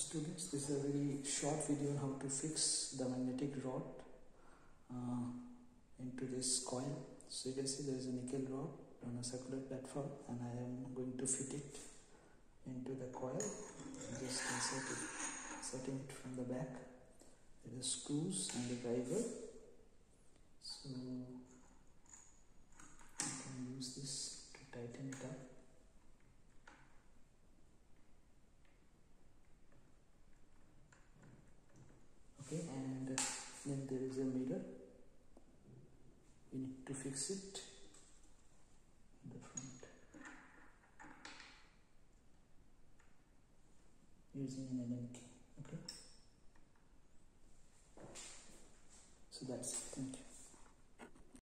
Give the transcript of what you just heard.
students this is a very short video on how to fix the magnetic rod uh, into this coil. So you can see there is a nickel rod on a circular platform and I am going to fit it into the coil. Just insert it inserting it from the back there are screws and the driver to fix it the front. Using an Allen key okay? So that's it thank you.